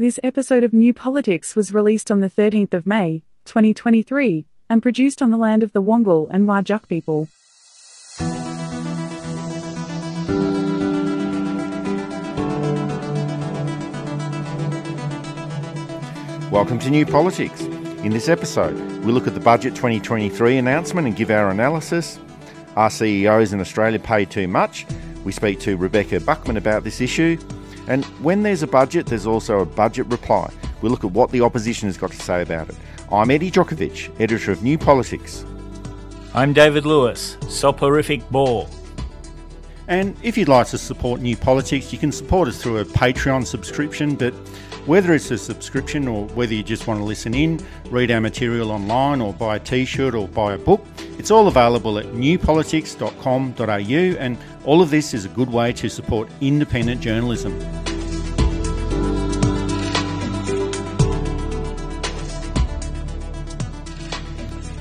This episode of New Politics was released on the 13th of May, 2023, and produced on the land of the Wongal and Whadjuk people. Welcome to New Politics. In this episode, we look at the Budget 2023 announcement and give our analysis. Are CEOs in Australia pay too much? We speak to Rebecca Bachmann about this issue. And when there's a budget, there's also a budget reply. We look at what the opposition has got to say about it. I'm Eddy Jokovich, editor of New Politics. I'm David Lewis, soporific ball. And if you'd like to support New Politics, you can support us through a Patreon subscription. But whether it's a subscription or whether you just want to listen in, read our material online, or buy a t shirt or buy a book, it's all available at newpolitics.com.au. And all of this is a good way to support independent journalism.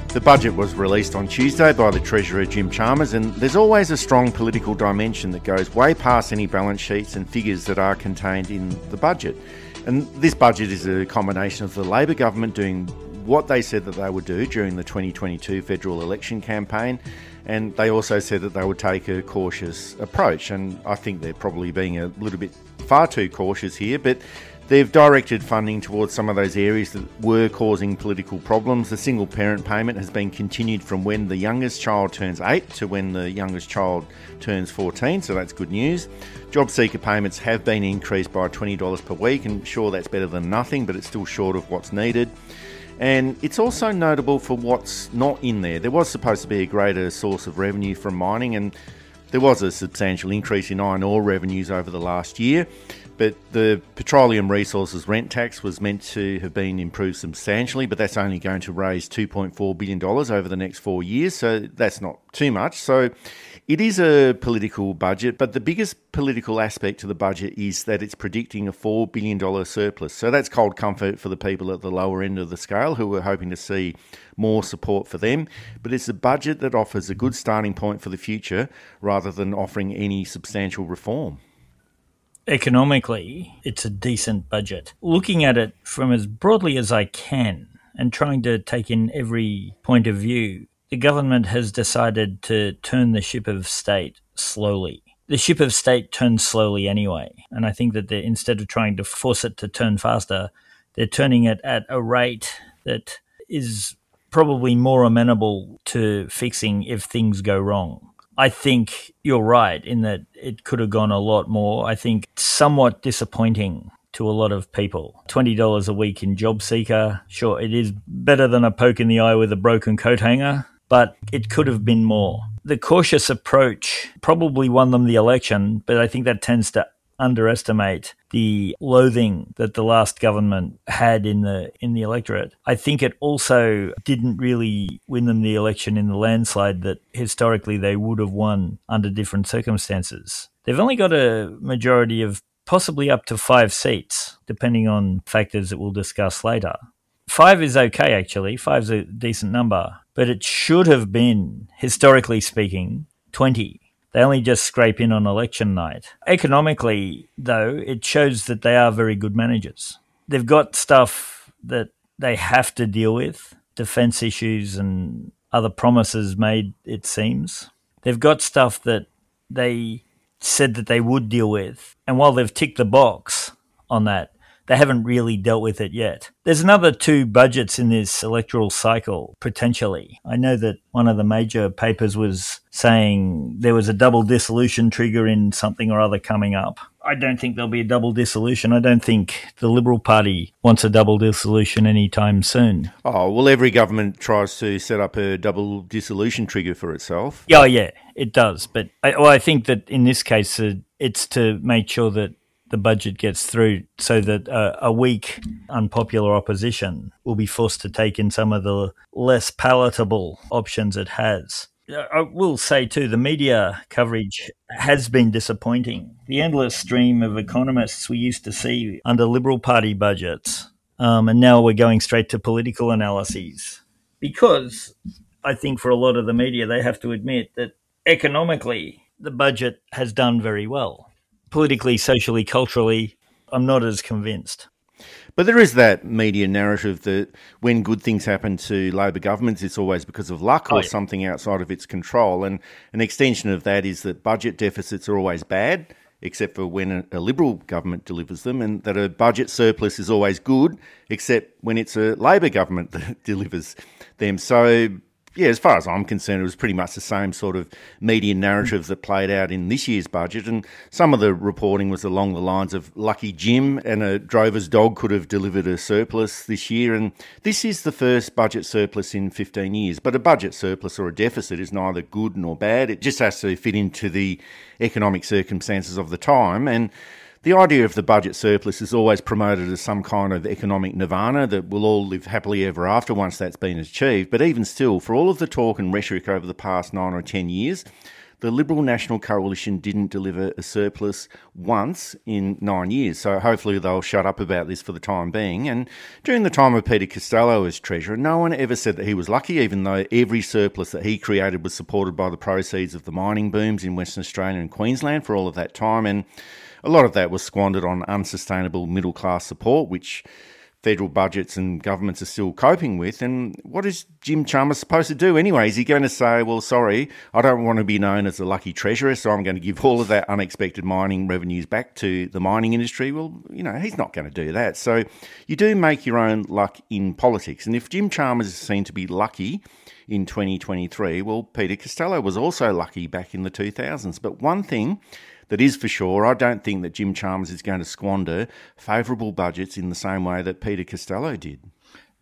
The budget was released on Tuesday by the Treasurer Jim Chalmers, and there's always a strong political dimension that goes way past any balance sheets and figures that are contained in the budget. And this budget is a combination of the Labor government doing what they said that they would do during the 2022 federal election campaign, and they also said that they would take a cautious approach. And I think they're probably being a little bit far too cautious here, but They've directed funding towards some of those areas that were causing political problems. The single parent payment has been continued from when the youngest child turns 8 to when the youngest child turns 14, so that's good news. Job seeker payments have been increased by $20 per week, and sure, that's better than nothing, but it's still short of what's needed. And it's also notable for what's not in there. There was supposed to be a greater source of revenue from mining, and there was a substantial increase in iron ore revenues over the last year. But the petroleum resources rent tax was meant to have been improved substantially, but that's only going to raise $2.4 billion over the next four years, so that's not too much. So it is a political budget, but the biggest political aspect to the budget is that it's predicting a $4 billion surplus. So that's cold comfort for the people at the lower end of the scale who are hoping to see more support for them. But it's a budget that offers a good starting point for the future rather than offering any substantial reform economically, it's a decent budget. Looking at it from as broadly as I can and trying to take in every point of view, the government has decided to turn the ship of state slowly. The ship of state turns slowly anyway. And I think that instead of trying to force it to turn faster, they're turning it at a rate that is probably more amenable to fixing if things go wrong. I think you're right in that it could have gone a lot more. I think somewhat disappointing to a lot of people. $20 a week in job seeker. Sure, it is better than a poke in the eye with a broken coat hanger, but it could have been more. The cautious approach probably won them the election, but I think that tends to underestimate the loathing that the last government had in the in the electorate. I think it also didn't really win them the election in the landslide that historically they would have won under different circumstances. They've only got a majority of possibly up to 5 seats depending on factors that we'll discuss later. 5 is okay actually. 5 is a decent number, but it should have been historically speaking 20 they only just scrape in on election night. Economically, though, it shows that they are very good managers. They've got stuff that they have to deal with, defense issues and other promises made, it seems. They've got stuff that they said that they would deal with. And while they've ticked the box on that, they haven't really dealt with it yet. There's another two budgets in this electoral cycle, potentially. I know that one of the major papers was saying there was a double dissolution trigger in something or other coming up. I don't think there'll be a double dissolution. I don't think the Liberal Party wants a double dissolution anytime soon. Oh, well, every government tries to set up a double dissolution trigger for itself. Yeah, yeah, it does. But I, well, I think that in this case, uh, it's to make sure that the budget gets through so that uh, a weak, unpopular opposition will be forced to take in some of the less palatable options it has. I will say too, the media coverage has been disappointing. The endless stream of economists we used to see under Liberal Party budgets, um, and now we're going straight to political analyses. Because I think for a lot of the media, they have to admit that economically, the budget has done very well politically, socially, culturally, I'm not as convinced. But there is that media narrative that when good things happen to Labor governments, it's always because of luck or oh, yeah. something outside of its control. And an extension of that is that budget deficits are always bad, except for when a, a Liberal government delivers them, and that a budget surplus is always good, except when it's a Labor government that delivers them. So yeah, as far as I'm concerned, it was pretty much the same sort of media narrative that played out in this year's budget. And some of the reporting was along the lines of Lucky Jim and a drover's dog could have delivered a surplus this year. And this is the first budget surplus in 15 years. But a budget surplus or a deficit is neither good nor bad. It just has to fit into the economic circumstances of the time. And the idea of the budget surplus is always promoted as some kind of economic nirvana that we'll all live happily ever after once that's been achieved. But even still, for all of the talk and rhetoric over the past nine or ten years, the Liberal National Coalition didn't deliver a surplus once in nine years. So hopefully they'll shut up about this for the time being. And during the time of Peter Costello as Treasurer, no one ever said that he was lucky, even though every surplus that he created was supported by the proceeds of the mining booms in Western Australia and Queensland for all of that time. And a lot of that was squandered on unsustainable middle class support, which federal budgets and governments are still coping with. And what is Jim Chalmers supposed to do anyway? Is he going to say, well, sorry, I don't want to be known as a lucky treasurer, so I'm going to give all of that unexpected mining revenues back to the mining industry? Well, you know, he's not going to do that. So you do make your own luck in politics. And if Jim Chalmers is seen to be lucky, in 2023, well, Peter Costello was also lucky back in the 2000s. But one thing that is for sure. I don't think that Jim Chalmers is going to squander favourable budgets in the same way that Peter Costello did.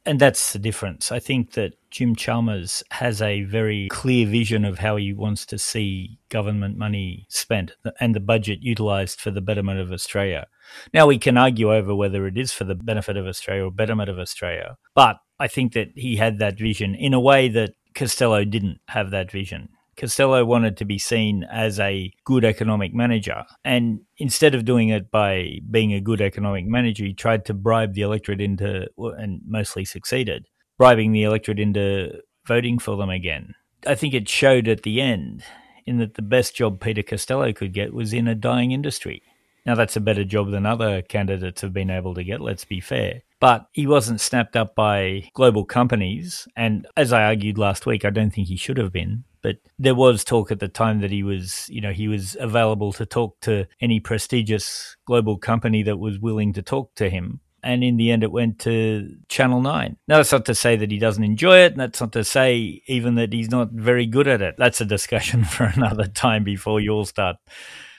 And that's the difference. I think that Jim Chalmers has a very clear vision of how he wants to see government money spent and the budget utilised for the betterment of Australia. Now, we can argue over whether it is for the benefit of Australia or betterment of Australia, but I think that he had that vision in a way that Costello didn't have that vision. Costello wanted to be seen as a good economic manager. And instead of doing it by being a good economic manager, he tried to bribe the electorate into, and mostly succeeded, bribing the electorate into voting for them again. I think it showed at the end in that the best job Peter Costello could get was in a dying industry. Now, that's a better job than other candidates have been able to get, let's be fair. But he wasn't snapped up by global companies. And as I argued last week, I don't think he should have been but there was talk at the time that he was, you know, he was available to talk to any prestigious global company that was willing to talk to him. And in the end, it went to Channel 9. Now, that's not to say that he doesn't enjoy it. And that's not to say even that he's not very good at it. That's a discussion for another time before you all start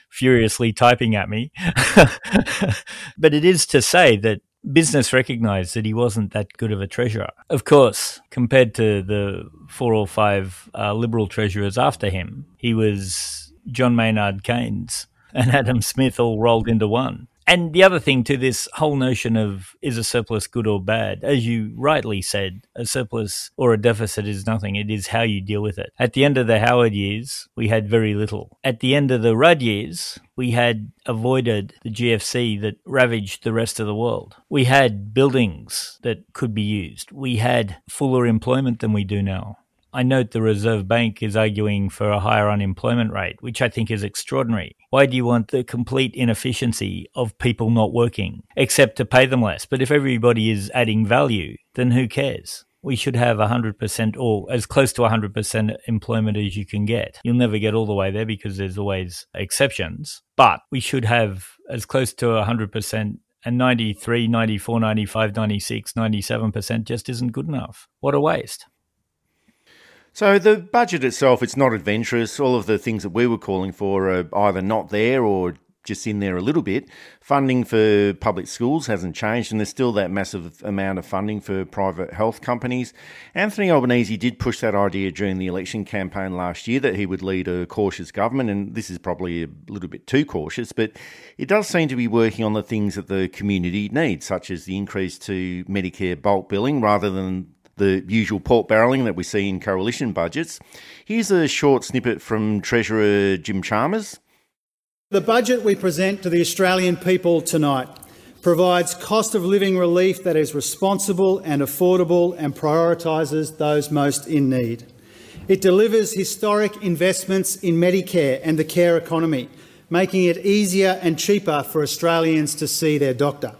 furiously typing at me. but it is to say that business recognized that he wasn't that good of a treasurer. Of course, compared to the four or five uh, Liberal treasurers after him, he was John Maynard Keynes and Adam Smith all rolled into one. And the other thing to this whole notion of is a surplus good or bad, as you rightly said, a surplus or a deficit is nothing. It is how you deal with it. At the end of the Howard years, we had very little. At the end of the Rudd years, we had avoided the GFC that ravaged the rest of the world. We had buildings that could be used. We had fuller employment than we do now. I note the Reserve Bank is arguing for a higher unemployment rate, which I think is extraordinary. Why do you want the complete inefficiency of people not working, except to pay them less? But if everybody is adding value, then who cares? We should have 100% or as close to 100% employment as you can get. You'll never get all the way there because there's always exceptions, but we should have as close to 100% and 93, 94, 95, 96, 97% just isn't good enough. What a waste. So the budget itself, it's not adventurous. All of the things that we were calling for are either not there or just in there a little bit. Funding for public schools hasn't changed, and there's still that massive amount of funding for private health companies. Anthony Albanese did push that idea during the election campaign last year that he would lead a cautious government, and this is probably a little bit too cautious, but it does seem to be working on the things that the community needs, such as the increase to Medicare bulk billing rather than the usual pork barreling that we see in coalition budgets. Here's a short snippet from Treasurer Jim Chalmers. The budget we present to the Australian people tonight provides cost of living relief that is responsible and affordable and prioritises those most in need. It delivers historic investments in Medicare and the care economy, making it easier and cheaper for Australians to see their doctor.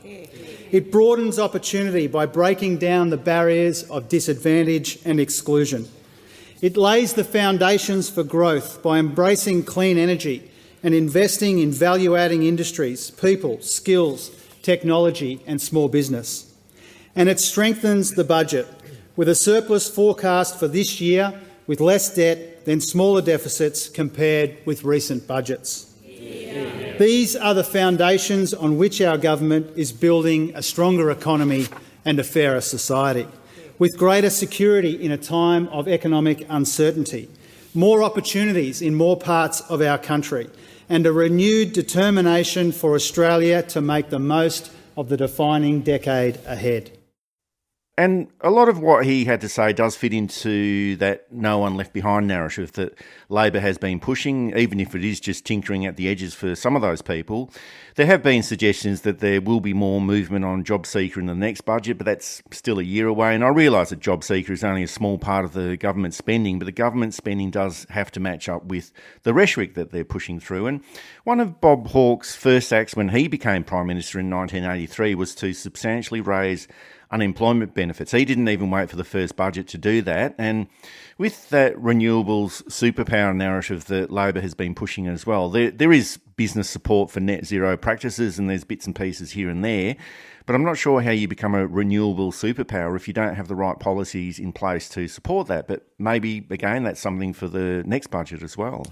It broadens opportunity by breaking down the barriers of disadvantage and exclusion. It lays the foundations for growth by embracing clean energy and investing in value adding industries, people, skills, technology, and small business. And it strengthens the budget with a surplus forecast for this year with less debt than smaller deficits compared with recent budgets. These are the foundations on which our government is building a stronger economy and a fairer society, with greater security in a time of economic uncertainty, more opportunities in more parts of our country, and a renewed determination for Australia to make the most of the defining decade ahead. And a lot of what he had to say does fit into that no one left behind narrative that Labor has been pushing, even if it is just tinkering at the edges for some of those people. There have been suggestions that there will be more movement on Job Seeker in the next budget, but that's still a year away. And I realise that Job Seeker is only a small part of the government spending, but the government spending does have to match up with the rhetoric that they're pushing through. And one of Bob Hawke's first acts when he became Prime Minister in 1983 was to substantially raise unemployment benefits. He didn't even wait for the first budget to do that. And with that renewables superpower narrative that Labor has been pushing as well, there, there is business support for net zero practices and there's bits and pieces here and there. But I'm not sure how you become a renewable superpower if you don't have the right policies in place to support that. But maybe, again, that's something for the next budget as well.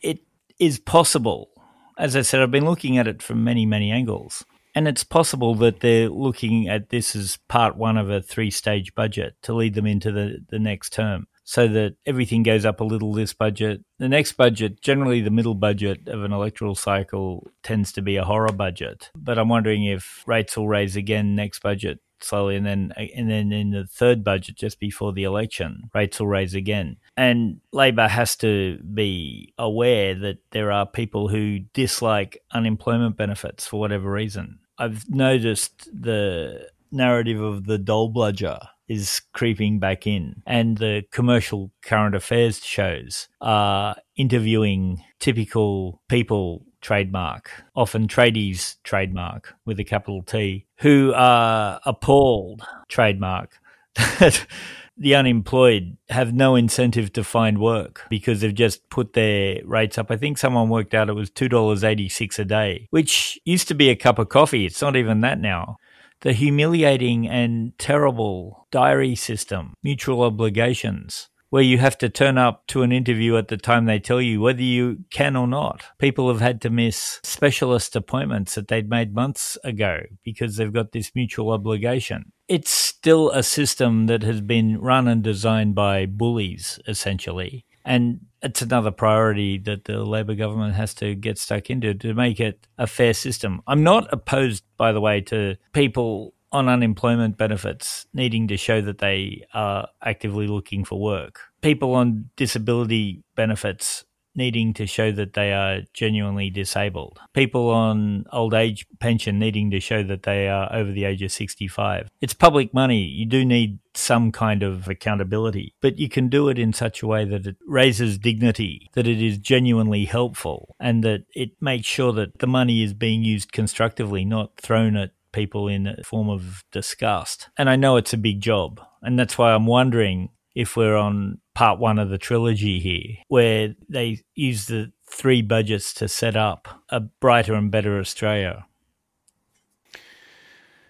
It is possible. As I said, I've been looking at it from many, many angles. And it's possible that they're looking at this as part one of a three stage budget to lead them into the, the next term so that everything goes up a little this budget. The next budget, generally the middle budget of an electoral cycle, tends to be a horror budget. But I'm wondering if rates will raise again next budget slowly and then and then in the third budget just before the election rates will raise again and labor has to be aware that there are people who dislike unemployment benefits for whatever reason I've noticed the narrative of the dole bludger is creeping back in, and the commercial current affairs shows are interviewing typical people trademark, often tradies trademark with a capital T, who are appalled trademark that the unemployed have no incentive to find work because they've just put their rates up. I think someone worked out it was $2.86 a day, which used to be a cup of coffee. It's not even that now. The humiliating and terrible diary system, mutual obligations, where you have to turn up to an interview at the time they tell you whether you can or not. People have had to miss specialist appointments that they'd made months ago because they've got this mutual obligation. It's still a system that has been run and designed by bullies, essentially. And it's another priority that the Labor government has to get stuck into to make it a fair system. I'm not opposed, by the way, to people on unemployment benefits needing to show that they are actively looking for work. People on disability benefits needing to show that they are genuinely disabled. People on old age pension needing to show that they are over the age of 65. It's public money. You do need some kind of accountability, but you can do it in such a way that it raises dignity, that it is genuinely helpful, and that it makes sure that the money is being used constructively, not thrown at people in a form of disgust. And I know it's a big job. And that's why I'm wondering if we're on part one of the trilogy here, where they use the three budgets to set up a brighter and better Australia.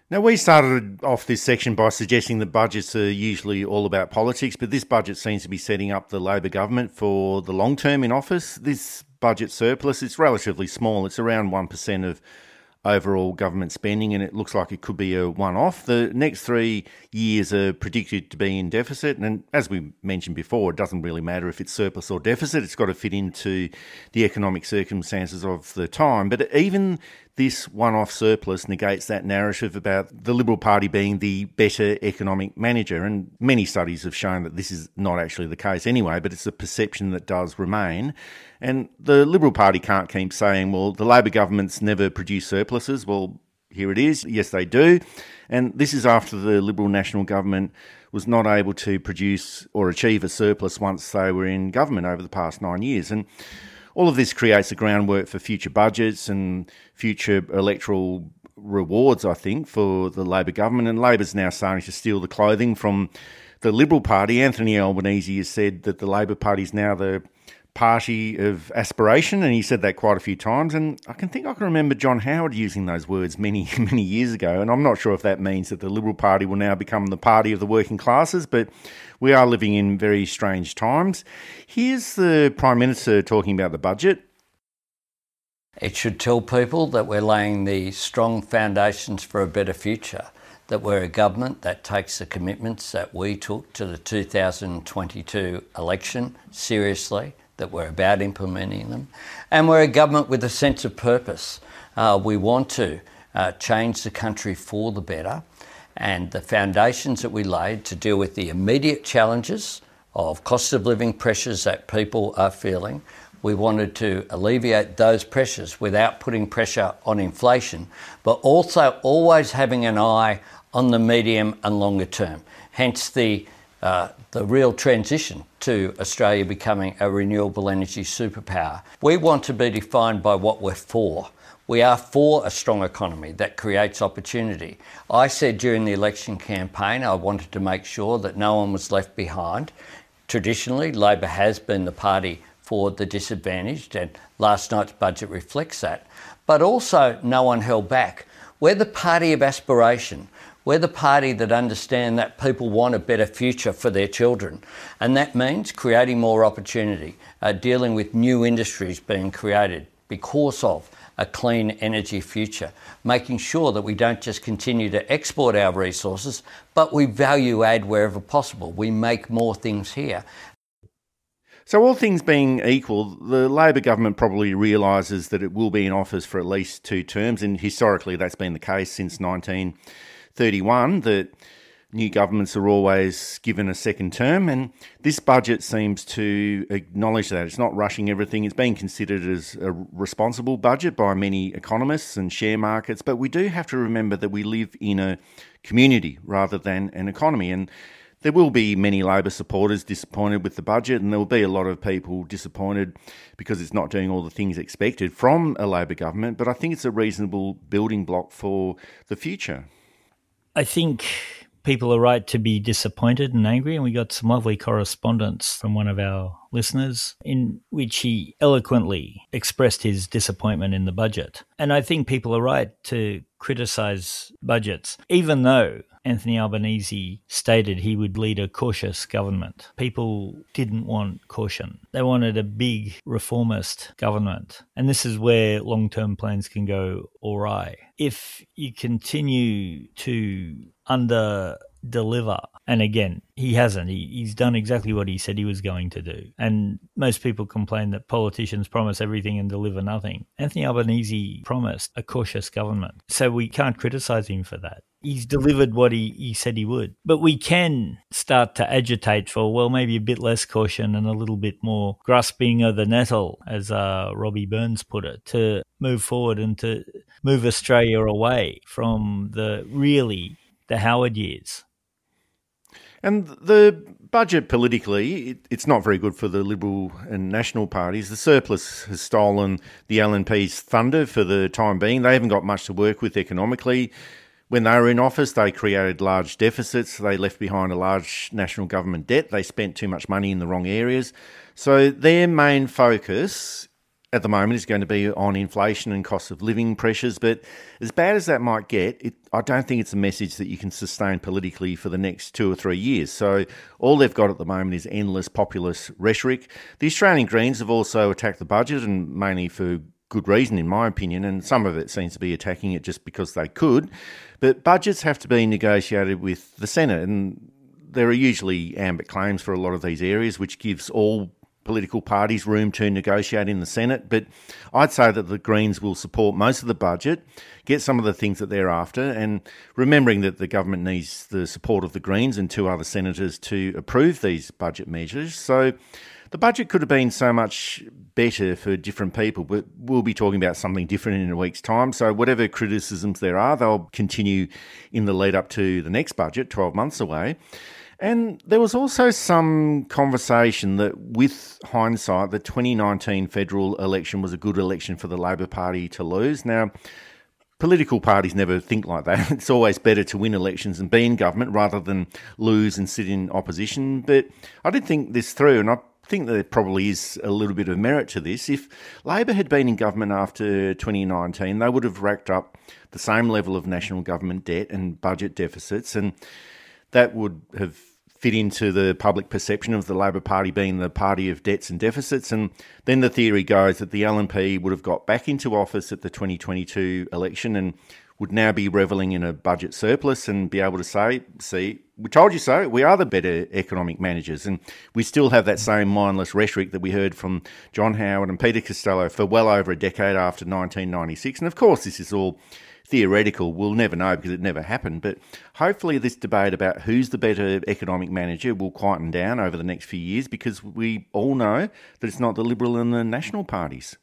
Now, we started off this section by suggesting that budgets are usually all about politics, but this budget seems to be setting up the Labor government for the long term in office. This budget surplus is relatively small, it's around 1% of overall government spending, and it looks like it could be a one off. The next three years are predicted to be in deficit, and as we mentioned before, it doesn't really matter if it's surplus or deficit, it's got to fit into the economic circumstances of the time. But even this one off surplus negates that narrative about the Liberal Party being the better economic manager. And many studies have shown that this is not actually the case anyway, but it's a perception that does remain. And the Liberal Party can't keep saying, well, the Labor government's never produced surpluses. Well, here it is. Yes, they do. And this is after the Liberal National Government was not able to produce or achieve a surplus once they were in government over the past nine years. And all of this creates the groundwork for future budgets and future electoral rewards, I think, for the Labor government. And Labor's now starting to steal the clothing from the Liberal Party. Anthony Albanese has said that the Labor Party is now the party of aspiration, and he said that quite a few times. And I can think I can remember John Howard using those words many, many years ago. And I'm not sure if that means that the Liberal Party will now become the party of the working classes, but we are living in very strange times. Here's the Prime Minister talking about the budget. It should tell people that we're laying the strong foundations for a better future, that we're a government that takes the commitments that we took to the 2022 election seriously, that we're about implementing them, and we're a government with a sense of purpose. Uh, we want to uh, change the country for the better, and the foundations that we laid to deal with the immediate challenges of cost of living pressures that people are feeling. We wanted to alleviate those pressures without putting pressure on inflation, but also always having an eye on the medium and longer term. Hence the uh, the real transition to Australia becoming a renewable energy superpower. We want to be defined by what we're for. We are for a strong economy that creates opportunity. I said during the election campaign I wanted to make sure that no one was left behind. Traditionally, Labor has been the party for the disadvantaged, and last night's budget reflects that. But also, no one held back. We're the party of aspiration. We're the party that understand that people want a better future for their children. And that means creating more opportunity, uh, dealing with new industries being created because of a clean energy future, making sure that we don't just continue to export our resources, but we value add wherever possible. We make more things here. So, all things being equal, the Labor government probably realises that it will be in office for at least two terms, and historically that's been the case since 19- 31 that new governments are always given a second term, and this budget seems to acknowledge that. It's not rushing everything, it's being considered as a responsible budget by many economists and share markets, but we do have to remember that we live in a community rather than an economy. And there will be many Labor supporters disappointed with the budget, and there will be a lot of people disappointed because it's not doing all the things expected from a Labor government. But I think it's a reasonable building block for the future. I think people are right to be disappointed and angry. And we got some lovely correspondence from one of our listeners in which he eloquently expressed his disappointment in the budget. And I think people are right to criticize budgets, even though Anthony Albanese stated he would lead a cautious government. People didn't want caution. They wanted a big reformist government. And this is where long term plans can go awry. If you continue to under deliver. And again, he hasn't. He, he's done exactly what he said he was going to do. And most people complain that politicians promise everything and deliver nothing. Anthony Albanese promised a cautious government. So we can't criticize him for that. He's delivered what he, he said he would. But we can start to agitate for, well, maybe a bit less caution and a little bit more grasping of the nettle, as uh, Robbie Burns put it, to move forward and to move Australia away from the really the Howard years. And the budget politically, it, it's not very good for the Liberal and National parties. The surplus has stolen the LNP's thunder for the time being. They haven't got much to work with economically. When they were in office, they created large deficits. They left behind a large national government debt. They spent too much money in the wrong areas. So their main focus at the moment is going to be on inflation and cost of living pressures. But as bad as that might get, it, I don't think it's a message that you can sustain politically for the next two or three years. So all they've got at the moment is endless populist rhetoric. The Australian Greens have also attacked the budget, and mainly for good reason, in my opinion, and some of it seems to be attacking it just because they could. But budgets have to be negotiated with the Senate, and there are usually ambit claims for a lot of these areas, which gives all political parties room to negotiate in the Senate. But I'd say that the Greens will support most of the budget, get some of the things that they're after, and remembering that the government needs the support of the Greens and two other senators to approve these budget measures. So the budget could have been so much better for different people, but we'll be talking about something different in a week's time. So, whatever criticisms there are, they'll continue in the lead up to the next budget, 12 months away. And there was also some conversation that, with hindsight, the 2019 federal election was a good election for the Labor Party to lose. Now, Political parties never think like that. It's always better to win elections and be in government rather than lose and sit in opposition. But I did think this through, and I think there probably is a little bit of merit to this. If Labor had been in government after 2019, they would have racked up the same level of national government debt and budget deficits, and that would have fit into the public perception of the Labor Party being the party of debts and deficits. And then the theory goes that the LNP would have got back into office at the 2022 election and would now be revelling in a budget surplus and be able to say, see, we told you so. We are the better economic managers. And we still have that same mindless rhetoric that we heard from John Howard and Peter Costello for well over a decade after 1996. And of course, this is all theoretical. We'll never know because it never happened. But hopefully, this debate about who's the better economic manager will quieten down over the next few years because we all know that it's not the Liberal and the National parties.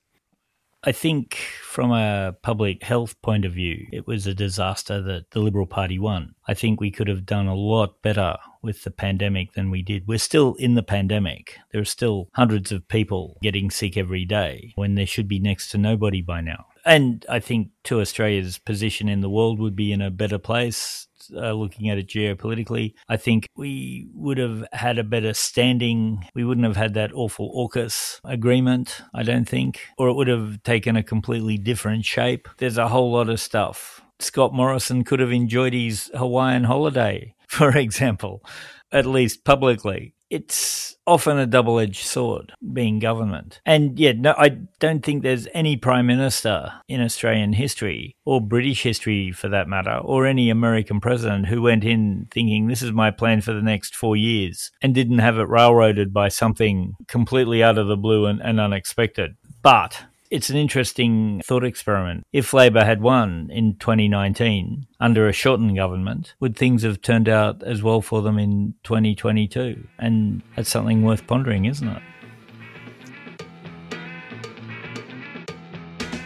I think from a public health point of view, it was a disaster that the Liberal Party won. I think we could have done a lot better with the pandemic than we did. We're still in the pandemic. There are still hundreds of people getting sick every day when there should be next to nobody by now and I think to Australia's position in the world would be in a better place. Uh, looking at it geopolitically, I think we would have had a better standing. We wouldn't have had that awful AUKUS agreement, I don't think, or it would have taken a completely different shape. There's a whole lot of stuff. Scott Morrison could have enjoyed his Hawaiian holiday, for example, at least publicly it's often a double edged sword being government. And yet, no, I don't think there's any prime minister in Australian history, or British history for that matter, or any American president who went in thinking this is my plan for the next four years and didn't have it railroaded by something completely out of the blue and, and unexpected. But it's an interesting thought experiment. If Labor had won in 2019 under a Shorten government, would things have turned out as well for them in 2022? And that's something worth pondering, isn't it?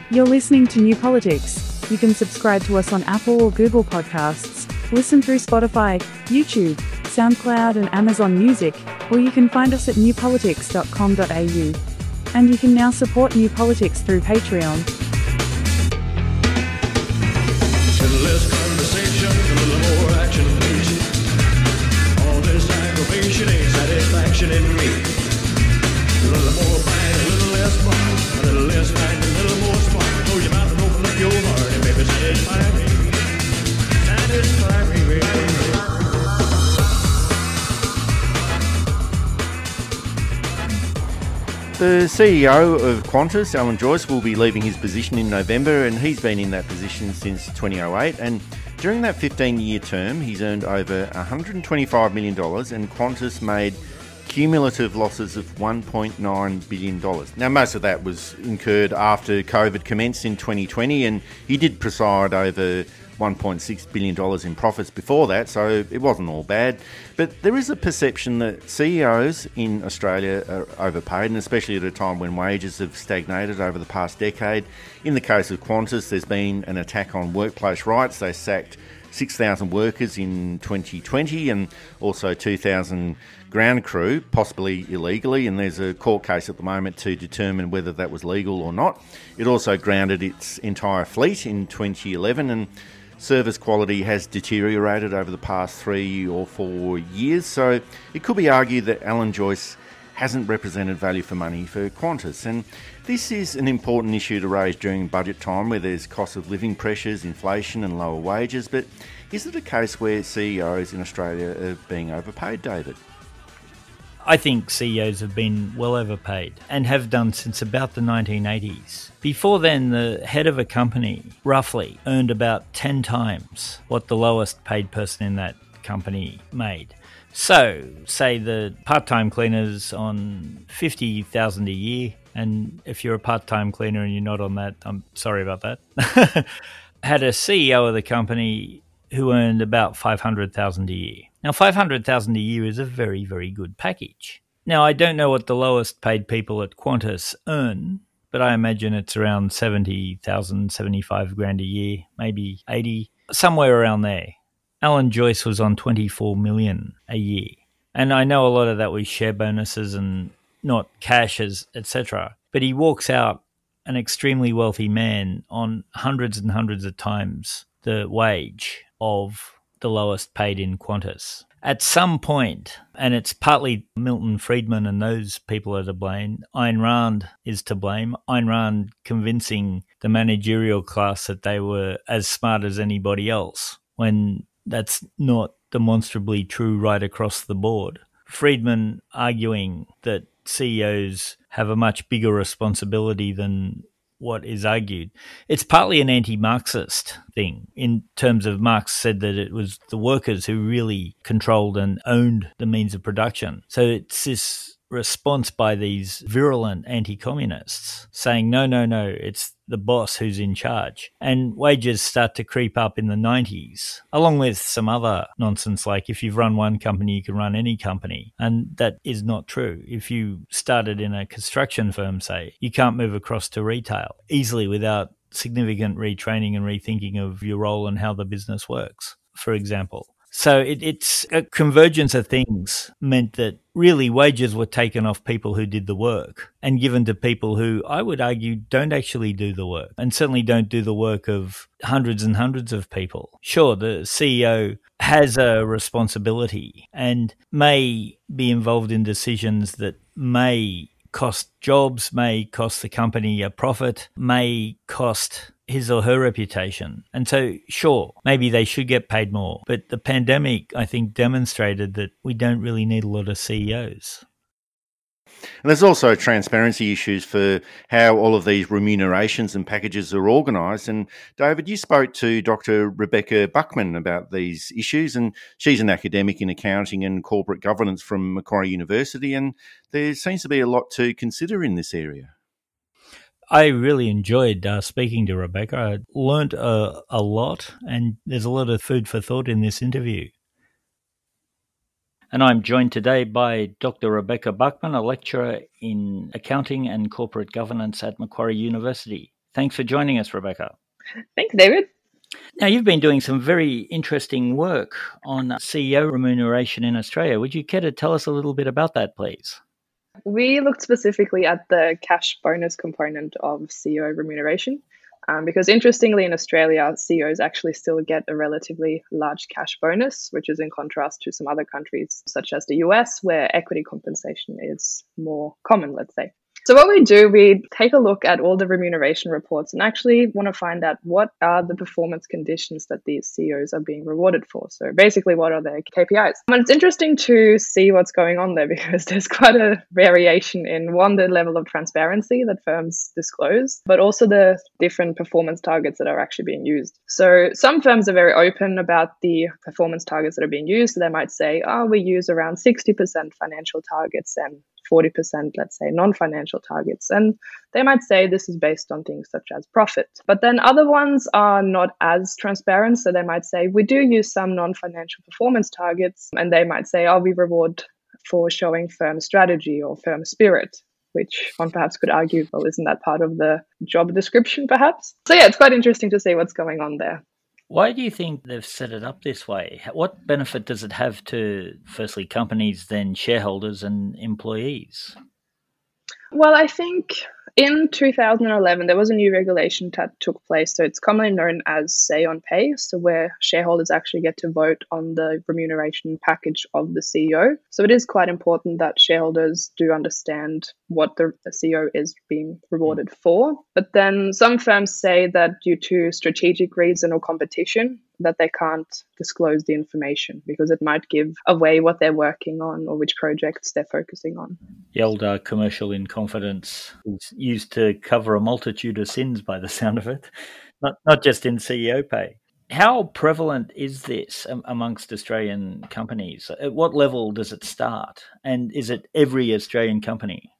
You're listening to New Politics. You can subscribe to us on Apple or Google Podcasts, listen through Spotify, YouTube, SoundCloud, and Amazon Music, or you can find us at newpolitics.com.au. And you can now support New Politics through Patreon. The CEO of Qantas, Alan Joyce, will be leaving his position in November, and he's been in that position since 2008. And during that 15 year term, he's earned over $125 million, and Qantas made cumulative losses of $1.9 billion. Now, most of that was incurred after COVID commenced in 2020, and he did preside over $1.6 billion in profits before that, so it wasn't all bad. But there is a perception that CEOs in Australia are overpaid, and especially at a time when wages have stagnated over the past decade. In the case of Qantas, there's been an attack on workplace rights. They sacked 6,000 workers in 2020 and also 2,000 ground crew, possibly illegally, and there's a court case at the moment to determine whether that was legal or not. It also grounded its entire fleet in 2011 and Service quality has deteriorated over the past three or four years, so it could be argued that Alan Joyce hasn't represented value for money for Qantas. And this is an important issue to raise during budget time where there's cost of living pressures, inflation, and lower wages. But is it a case where CEOs in Australia are being overpaid, David? I think CEOs have been well overpaid and have done since about the 1980s. Before then, the head of a company roughly earned about 10 times what the lowest paid person in that company made. So, say the part-time cleaners on 50,000 a year and if you're a part-time cleaner and you're not on that, I'm sorry about that. had a CEO of the company who earned about 500,000 a year. Now, 500,000 a year is a very, very good package. Now, I don't know what the lowest paid people at Qantas earn, but I imagine it's around 70,000, 75 grand a year, maybe 80, somewhere around there. Alan Joyce was on 24 million a year. And I know a lot of that was share bonuses and not cashes, etc. But he walks out an extremely wealthy man on hundreds and hundreds of times the wage of the lowest paid in Qantas. At some point, and it's partly Milton Friedman and those people are to blame, Ayn Rand is to blame. Ayn Rand convincing the managerial class that they were as smart as anybody else when that's not demonstrably true right across the board. Friedman arguing that CEOs have a much bigger responsibility than what is argued. It's partly an anti Marxist thing in terms of Marx said that it was the workers who really controlled and owned the means of production. So it's this response by these virulent anti communists saying, no, no, no, it's the boss who's in charge. And wages start to creep up in the 90s, along with some other nonsense like if you've run one company, you can run any company. And that is not true. If you started in a construction firm, say, you can't move across to retail easily without significant retraining and rethinking of your role and how the business works, for example. So it, it's a convergence of things meant that really wages were taken off people who did the work and given to people who I would argue don't actually do the work and certainly don't do the work of hundreds and hundreds of people. Sure, the CEO has a responsibility and may be involved in decisions that may cost jobs, may cost the company a profit, may cost his or her reputation. And so, sure, maybe they should get paid more. But the pandemic, I think, demonstrated that we don't really need a lot of CEOs. And there's also transparency issues for how all of these remunerations and packages are organised. And David, you spoke to Dr. Rebecca Bachmann about these issues, and she's an academic in accounting and corporate governance from Macquarie University. And there seems to be a lot to consider in this area. I really enjoyed uh, speaking to Rebecca. I learnt a, a lot, and there's a lot of food for thought in this interview. And I'm joined today by Dr. Rebecca Bachmann, a lecturer in accounting and corporate governance at Macquarie University. Thanks for joining us, Rebecca. Thanks, David. Now, you've been doing some very interesting work on CEO remuneration in Australia. Would you care to tell us a little bit about that, please? We looked specifically at the cash bonus component of CEO remuneration. Um, because interestingly, in Australia, CEOs actually still get a relatively large cash bonus, which is in contrast to some other countries, such as the US, where equity compensation is more common, let's say. So what we do, we take a look at all the remuneration reports and actually want to find out what are the performance conditions that these CEOs are being rewarded for. So basically, what are their KPIs? And it's interesting to see what's going on there because there's quite a variation in one, the level of transparency that firms disclose, but also the different performance targets that are actually being used. So some firms are very open about the performance targets that are being used. So they might say, oh, we use around 60% financial targets and 40%, let's say, non financial targets. And they might say this is based on things such as profit. But then other ones are not as transparent. So they might say, we do use some non financial performance targets. And they might say, oh, we reward for showing firm strategy or firm spirit. Which one perhaps could argue, well, isn't that part of the job description, perhaps? So, yeah, it's quite interesting to see what's going on there. Why do you think they've set it up this way? What benefit does it have to, firstly, companies, then shareholders and employees? Well, I think in 2011, there was a new regulation that took place. So it's commonly known as say on pay, so where shareholders actually get to vote on the remuneration package of the CEO. So it is quite important that shareholders do understand what the CEO is being rewarded mm. for. But then some firms say that due to strategic reason or competition, that they can't disclose the information because it might give away what they're working on or which projects they're focusing on. Uh, commercial in confidence is used to cover a multitude of sins by the sound of it, not, not just in CEO pay. How prevalent is this amongst Australian companies? At what level does it start? And is it every Australian company?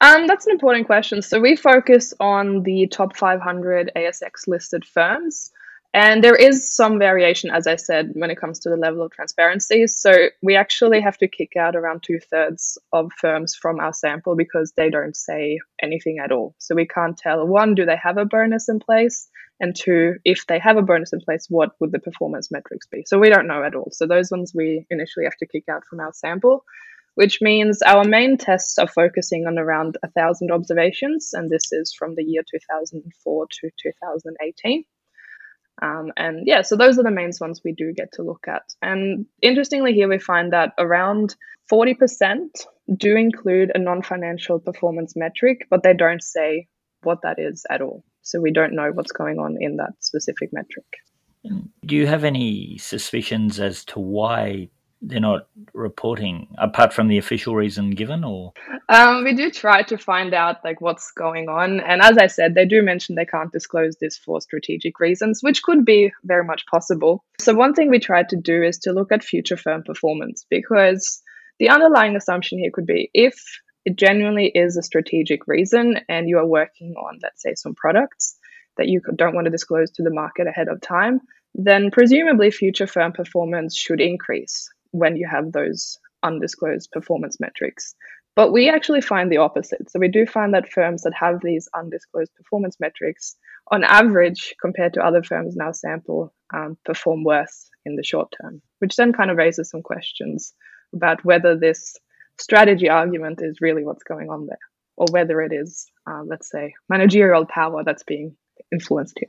Um, that's an important question. So we focus on the top 500 ASX listed firms. And there is some variation, as I said, when it comes to the level of transparency. So we actually have to kick out around two thirds of firms from our sample because they don't say anything at all. So we can't tell one, do they have a bonus in place? And two, if they have a bonus in place, what would the performance metrics be? So we don't know at all. So those ones we initially have to kick out from our sample. which means our main tests are focusing on around 1,000 observations, and this is from the year 2004 to 2018. Um, and yeah, so those are the main ones we do get to look at. And interestingly, here we find that around 40% do include a non financial performance metric, but they don't say what that is at all. So we don't know what's going on in that specific metric. Do you have any suspicions as to why they're not reporting apart from the official reason given or? Um, we do try to find out like what's going on. And as i said they do mention they can't disclose this for strategic reasons which could be very much possible. So one thing we try to do is to look at future firm performance because the underlying assumption here could be if it genuinely is a strategic reason and you are working on let's say some products that you don't want to disclose to the market ahead of time then presumably future firm performance should increase when you have those undisclosed performance metrics. But we actually find the opposite. So we do find that firms that have these undisclosed performance metrics, on average, compared to other firms in our sample, um, perform worse in the short term, which then kind of raises some questions about whether this strategy argument is really what's going on there, or whether it is, uh, let's say, managerial power that's being influenced here.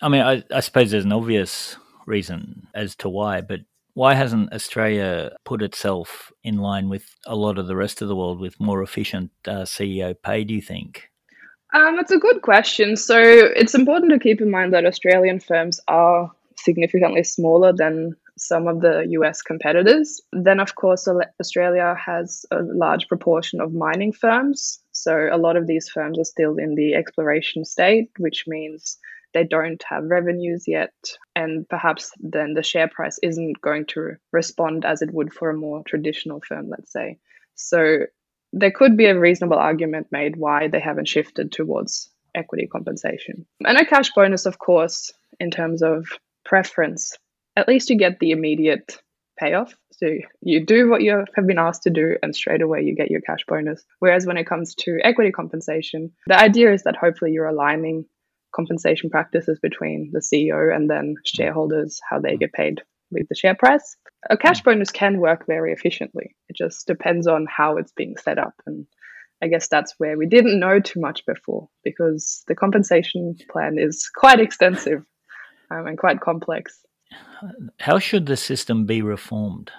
I mean, I, I suppose there's an obvious reason as to why, but why hasn't Australia put itself in line with a lot of the rest of the world with more efficient uh, CEO pay, do you think? Um, it's a good question. So it's important to keep in mind that Australian firms are significantly smaller than some of the US competitors. Then, of course, Australia has a large proportion of mining firms. So a lot of these firms are still in the exploration state, which means they don't have revenues yet, and perhaps then the share price isn't going to respond as it would for a more traditional firm, let's say. So there could be a reasonable argument made why they haven't shifted towards equity compensation. And a cash bonus, of course, in terms of preference, at least you get the immediate payoff. So you do what you have been asked to do, and straight away you get your cash bonus. Whereas when it comes to equity compensation, the idea is that hopefully you're aligning compensation practices between the CEO and then mm. shareholders, how they mm. get paid with the share price. A cash mm. bonus can work very efficiently. It just depends on how it's being set up. And I guess that's where we didn't know too much before because the compensation plan is quite extensive um, and quite complex. How should the system be reformed?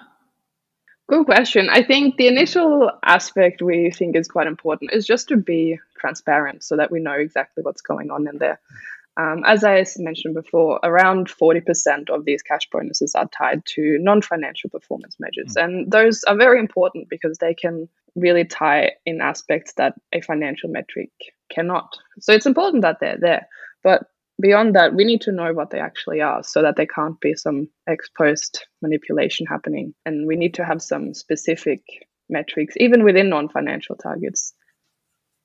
Good question. I think the initial aspect we think is quite important is just to be transparent so that we know exactly what's going on in there. Um, as I mentioned before, around 40% of these cash bonuses are tied to non financial performance measures. Mm. And those are very important because they can really tie in aspects that a financial metric cannot. So it's important that they're there. But beyond that, we need to know what they actually are so that there can't be some ex post manipulation happening. And we need to have some specific metrics, even within non financial targets.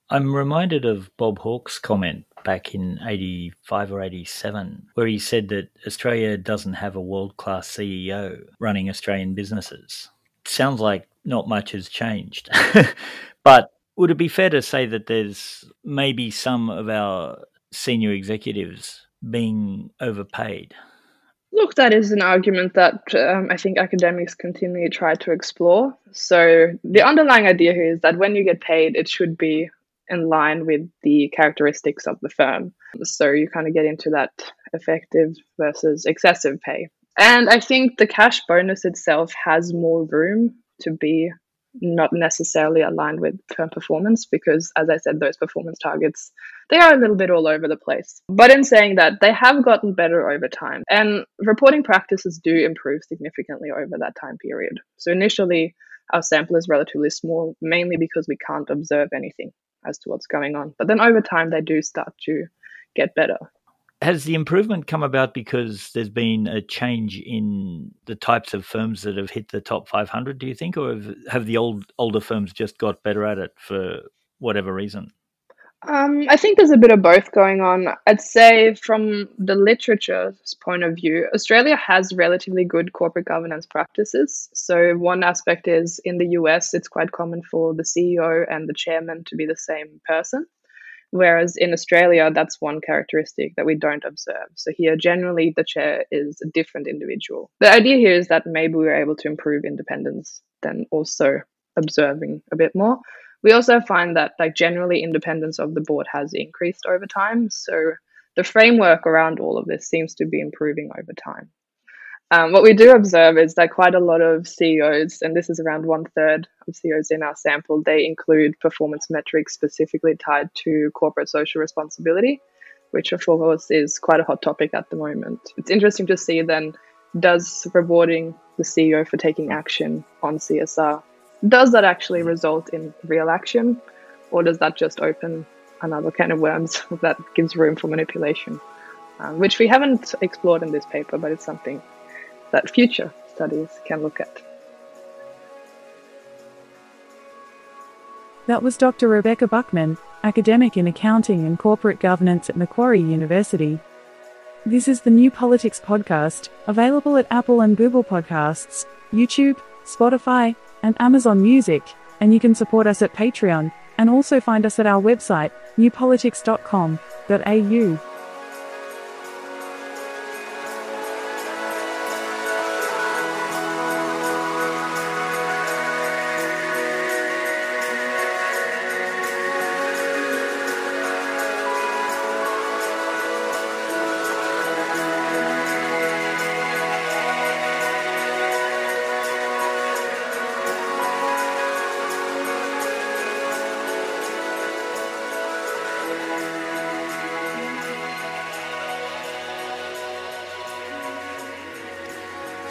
I'm reminded of Bob Hawke's comment back in 85 or 87, where he said that Australia doesn't have a world class CEO running Australian businesses. Sounds like not much has changed. but would it be fair to say that there's maybe some of our senior executives being overpaid? Look, that is an argument that um, I think academics continually try to explore. So, the underlying idea here is that when you get paid, it should be in line with the characteristics of the firm. So, you kind of get into that effective versus excessive pay. And I think the cash bonus itself has more room to be not necessarily aligned with firm performance because as i said those performance targets they are a little bit all over the place. But in saying that they have gotten better over time. And reporting practices do improve significantly over that time period. So initially our sample is relatively small mainly because we can't observe anything as to what's going on. But then over time they do start to get better. Has the improvement come about because there's been a change in the types of firms that have hit the top 500 do you think? Or have, have the old older firms just got better at it for whatever reason um, I think there's a bit of both going on. I'd say, from the literature's point of view, Australia has relatively good corporate governance practices. So, one aspect is in the US, it's quite common for the CEO and the chairman to be the same person. Whereas in Australia, that's one characteristic that we don't observe. So here, generally, the chair is a different individual. The idea here is that maybe we're able to improve independence, then also observing a bit more. We also find that like generally independence of the board has increased over time. So the framework around all of this seems to be improving over time. Um, what we do observe is that quite a lot of CEOs, and this is around one third of CEOs in our sample, they include performance metrics specifically tied to corporate social responsibility, which of course is quite a hot topic at the moment. It's interesting to see then does rewarding the CEO for taking action on CSR does that actually result in real action, or does that just open another can of worms that gives room for manipulation? Uh, which we haven't explored in this paper, but it's something that future studies can look at. That was Dr. Rebecca Bachmann, academic in accounting and corporate governance at Macquarie University. This is the New Politics podcast, available at Apple and Google Podcasts, YouTube, Spotify, and Amazon Music, and you can support us at Patreon, and also find us at our website, newpolitics.com.au.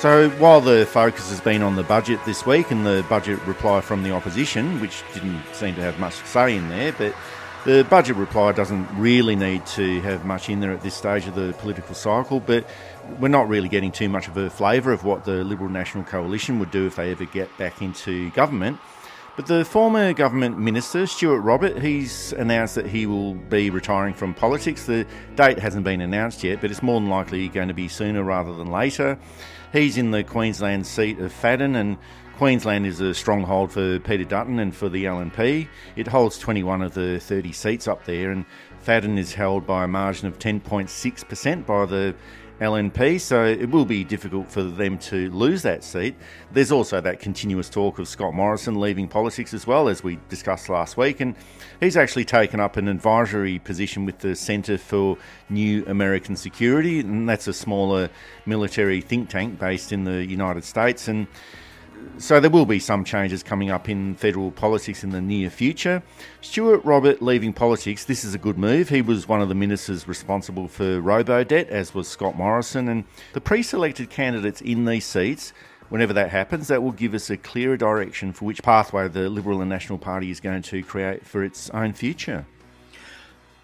So while the focus has been on the budget this week and the budget reply from the opposition, which didn't seem to have much say in there, but the budget reply doesn't really need to have much in there at this stage of the political cycle, but we're not really getting too much of a flavour of what the Liberal National Coalition would do if they ever get back into government. But the former government minister, Stuart Robert, he's announced that he will be retiring from politics. The date hasn't been announced yet, but it's more than likely going to be sooner rather than later. He's in the Queensland seat of Fadden, and Queensland is a stronghold for Peter Dutton and for the LNP. It holds 21 of the 30 seats up there, and Fadden is held by a margin of 10.6% by the LNP, so it will be difficult for them to lose that seat. There's also that continuous talk of Scott Morrison leaving politics as well, as we discussed last week, and he's actually taken up an advisory position with the Centre for New American Security, and that's a smaller military think tank based in the United States. And so there will be some changes coming up in federal politics in the near future. Stuart Robert leaving politics, this is a good move. He was one of the ministers responsible for robo-debt, as was Scott Morrison, and the pre-selected candidates in these seats whenever that happens, that will give us a clearer direction for which pathway the Liberal and National Party is going to create for its own future.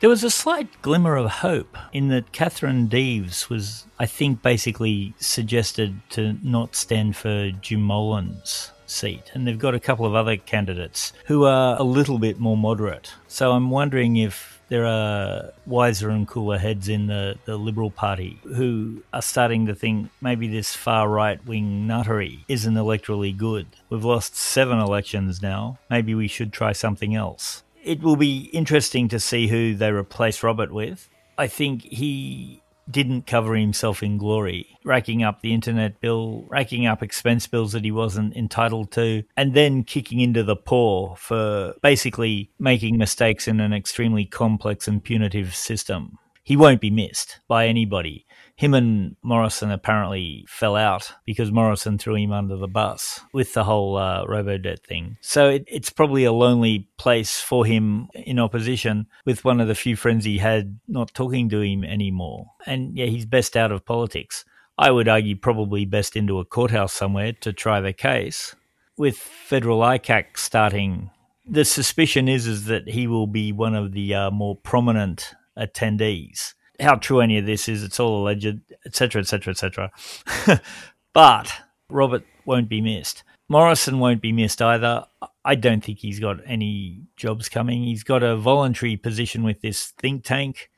There was a slight glimmer of hope in that Catherine Deves was, I think, basically suggested to not stand for Jim Molan's seat. And they've got a couple of other candidates who are a little bit more moderate. So I'm wondering if there are wiser and cooler heads in the, the Liberal Party who are starting to think maybe this far right wing nuttery isn't electorally good. We've lost seven elections now. Maybe we should try something else it will be interesting to see who they replace Robert with. I think he didn't cover himself in glory, racking up the internet bill, racking up expense bills that he wasn't entitled to, and then kicking into the poor for basically making mistakes in an extremely complex and punitive system. He won't be missed by anybody him and Morrison apparently fell out because Morrison threw him under the bus with the whole uh, robo-debt thing. So it, it's probably a lonely place for him in opposition with one of the few friends he had not talking to him anymore. And yeah, he's best out of politics. I would argue probably best into a courthouse somewhere to try the case. With federal ICAC starting, the suspicion is is that he will be one of the uh, more prominent attendees how true any of this is, it's all alleged, etc., etc., etc. But Robert won't be missed. Morrison won't be missed either. I don't think he's got any jobs coming. He's got a voluntary position with this think tank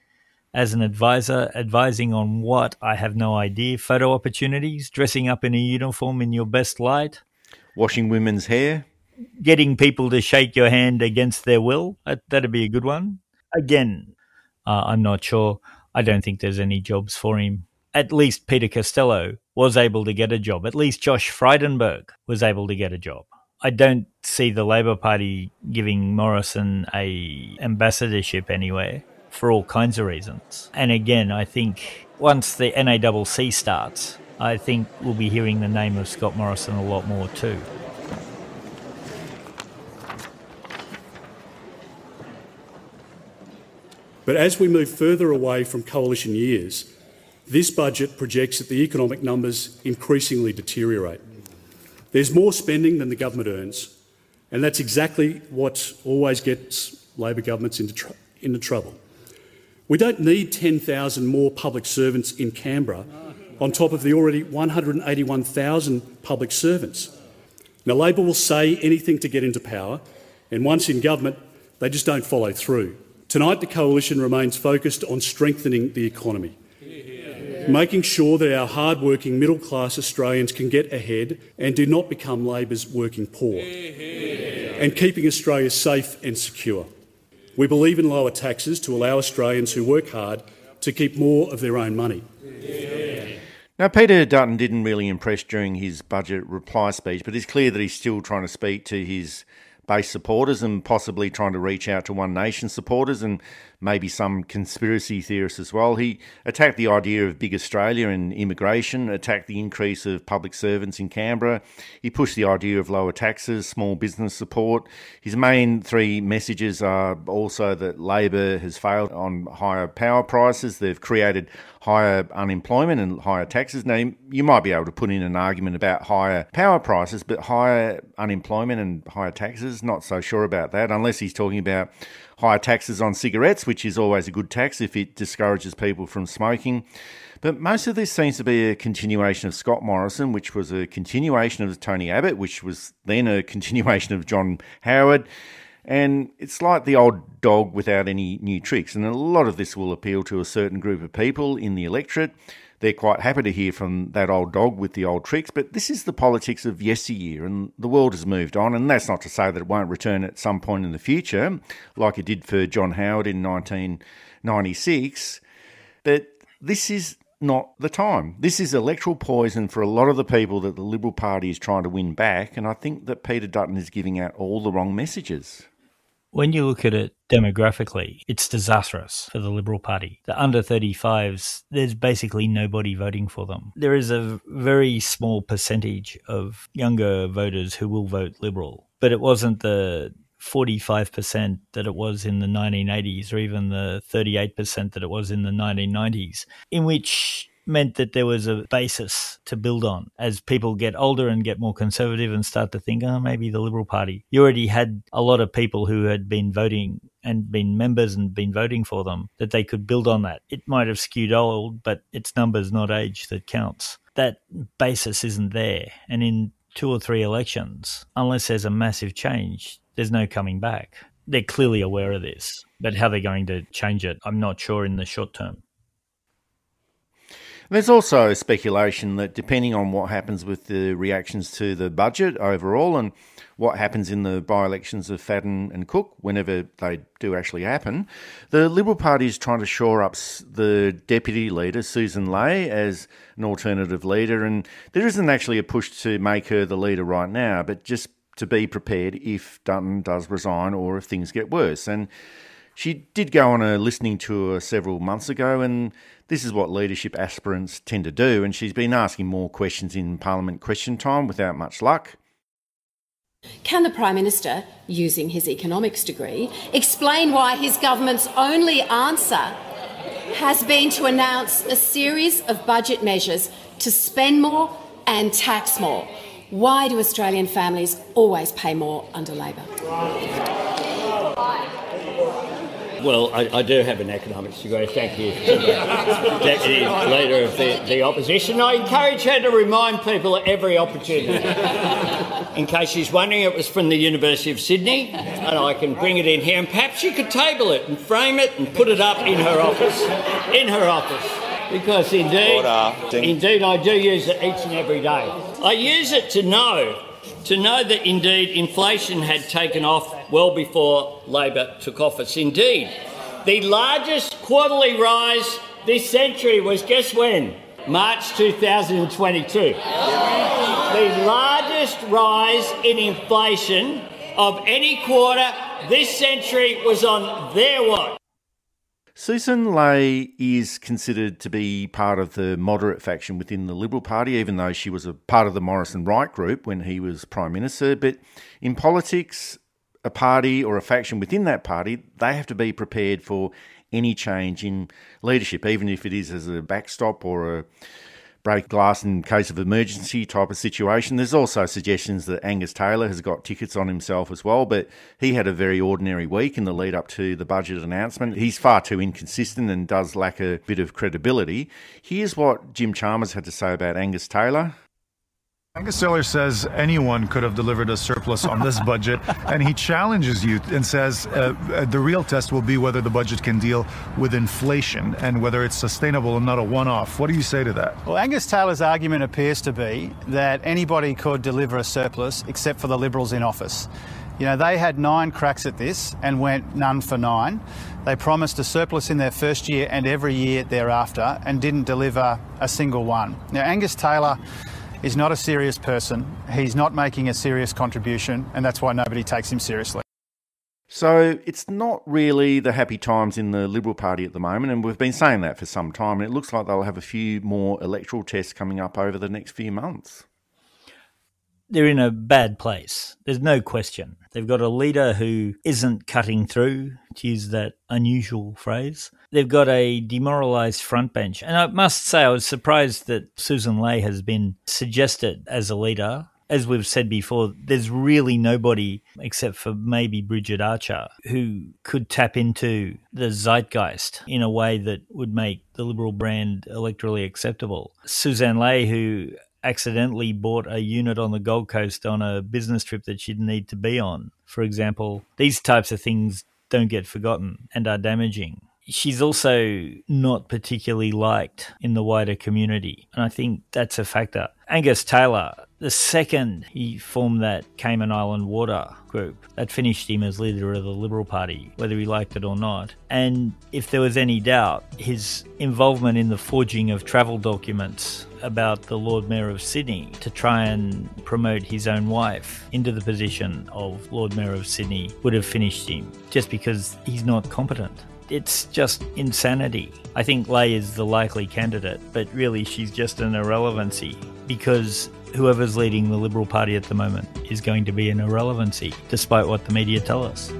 as an advisor, advising on what I have no idea. Photo opportunities, dressing up in a uniform in your best light, washing women's hair, getting people to shake your hand against their will. That'd be a good one. Again, uh, I'm not sure. I don't think there's any jobs for him. At least Peter Costello was able to get a job. At least Josh Frydenberg was able to get a job. I don't see the Labor Party giving Morrison a ambassadorship anywhere for all kinds of reasons. And again, I think once the NACC starts, I think we'll be hearing the name of Scott Morrison a lot more too. But as we move further away from coalition years, this budget projects that the economic numbers increasingly deteriorate. There's more spending than the government earns, and that's exactly what always gets Labor governments into, tr- into trouble. We don't need 10,000 more public servants in Canberra on top of the already 181,000 public servants. Now, Labor will say anything to get into power, and once in government, they just don't follow through. Tonight, the coalition remains focused on strengthening the economy making sure that our hard-working middle-class Australians can get ahead and do not become Labor's working poor, and keeping Australia safe and secure. We believe in lower taxes to allow Australians who work hard to keep more of their own money. Now, Peter Dutton didn't really impress during his budget reply speech, but it's clear that he's still trying to speak to his base supporters and possibly trying to reach out to One Nation supporters and maybe some conspiracy theorists as well. He attacked the idea of big Australia and immigration, attacked the increase of public servants in Canberra. He pushed the idea of lower taxes, small business support. His main three messages are also that Labor has failed on higher power prices. They've created higher unemployment and higher taxes. Now, you might be able to put in an argument about higher power prices, but higher unemployment and higher taxes, not so sure about that, unless he's talking about higher taxes on cigarettes, which is always a good tax if it discourages people from smoking. But most of this seems to be a continuation of Scott Morrison, which was a continuation of Tony Abbott, which was then a continuation of John Howard. And it's like the old dog without any new tricks. And a lot of this will appeal to a certain group of people in the electorate they're quite happy to hear from that old dog with the old tricks. But this is the politics of yesteryear, and the world has moved on. And that's not to say that it won't return at some point in the future, like it did for John Howard in 1996. But this is not the time. This is electoral poison for a lot of the people that the Liberal Party is trying to win back, and I think that Peter Dutton is giving out all the wrong messages. When you look at it demographically, it's disastrous for the Liberal Party. The under 35s, there's basically nobody voting for them. There is a very small percentage of younger voters who will vote Liberal, but it wasn't the 45% that it was in the 1980s or even the 38% that it was in the 1990s, in which meant that there was a basis to build on as people get older and get more conservative and start to think, oh, maybe the Liberal Party. You already had a lot of people who had been voting and been members and been voting for them that they could build on that. It might have skewed old, but it's numbers, not age, that counts. That basis isn't there. And in two or three elections, unless there's a massive change, there's no coming back. They're clearly aware of this, but how they're going to change it, I'm not sure in the short term. There's also speculation that depending on what happens with the reactions to the budget overall and what happens in the by elections of Fadden and Cook, whenever they do actually happen, the Liberal Party is trying to shore up the deputy leader, Sussan Ley, as an alternative leader. And there isn't actually a push to make her the leader right now, but just to be prepared if Dutton does resign or if things get worse. And she did go on a listening tour several months ago, and this is what leadership aspirants tend to do, and she's been asking more questions in Parliament question time without much luck. Can the Prime Minister, using his economics degree, explain why his government's only answer has been to announce a series of budget measures to spend more and tax more? Why do Australian families always pay more under Labor? Well, I, I, do have an economics degree, thank you, Deputy Leader of the, the Opposition. I encourage her to remind people at every opportunity. In case she's wondering, it was from the University of Sydney, and I can bring it in here, and perhaps she could table it and frame it and put it up in her office. In her office. Because indeed, indeed, I do use it each and every day. I use it to know to know that indeed inflation had taken off well before Labor took office. Indeed, the largest quarterly rise this century was guess when? March 2022. The largest largest rise in inflation of any quarter this century was on their watch. Sussan Ley is considered to be part of the moderate faction within the Liberal Party, even though she was a part of the Morrison Wright group when he was Prime Minister. But in politics, a party or a faction within that party, they have to be prepared for any change in leadership, even if it is as a backstop or a break glass in case of emergency type of situation. There's also suggestions that Angus Taylor has got tickets on himself as well, but he had a very ordinary week in the lead up to the budget announcement. He's far too inconsistent and does lack a bit of credibility. Here's what Jim Chalmers had to say about Angus Taylor. Angus Taylor says anyone could have delivered a surplus on this budget, and he challenges you and says uh, uh, the real test will be whether the budget can deal with inflation and whether it's sustainable and not a one off. What do you say to that? Well, Angus Taylor's argument appears to be that anybody could deliver a surplus except for the Liberals in office. You know, they had nine cracks at this and went none for nine. They promised a surplus in their first year and every year thereafter and didn't deliver a single one. Now, Angus Taylor is not a serious person. He's not making a serious contribution, and that's why nobody takes him seriously. So it's not really the happy times in the Liberal Party at the moment, and we've been saying that for some time. And it looks like they'll have a few more electoral tests coming up over the next few months they're in a bad place. There's no question. They've got a leader who isn't cutting through, to use that unusual phrase. They've got a demoralised front bench. And I must say, I was surprised that Sussan Ley has been suggested as a leader. As we've said before, there's really nobody except for maybe Bridget Archer who could tap into the zeitgeist in a way that would make the Liberal brand electorally acceptable. Sussan Ley, who accidentally bought a unit on the Gold Coast on a business trip that she didn't need to be on. For example, these types of things don't get forgotten and are damaging. She's also not particularly liked in the wider community, and I think that's a factor. Angus Taylor, the second he formed that Cayman Island Water group, that finished him as leader of the Liberal Party, whether he liked it or not. And if there was any doubt, his involvement in the forging of travel documents about the Lord Mayor of Sydney to try and promote his own wife into the position of Lord Mayor of Sydney would have finished him just because he's not competent. It's just insanity. I think Ley is the likely candidate, but really she's just an irrelevancy because whoever's leading the Liberal Party at the moment is going to be an irrelevancy, despite what the media tell us.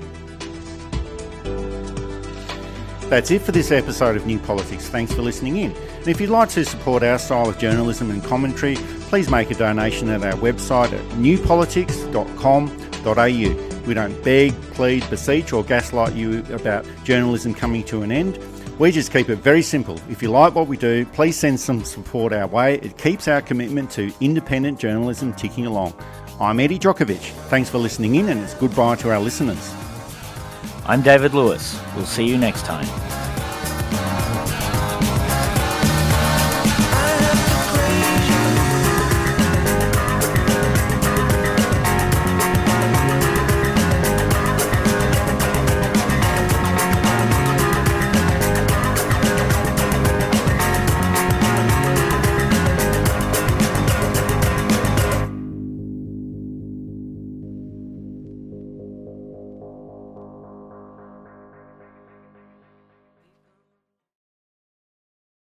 That's it for this episode of New Politics. Thanks for listening in. And if you'd like to support our style of journalism and commentary, please make a donation at our website at newpolitics.com.au. We don't beg, plead, beseech, or gaslight you about journalism coming to an end. We just keep it very simple. If you like what we do, please send some support our way. It keeps our commitment to independent journalism ticking along. I'm Eddy Jokovich. Thanks for listening in, and it's goodbye to our listeners. I'm David Lewis. We'll see you next time.